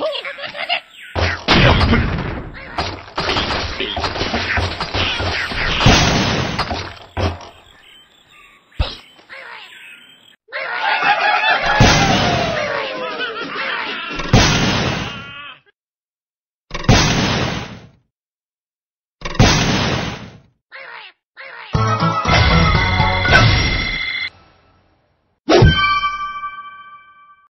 Oh,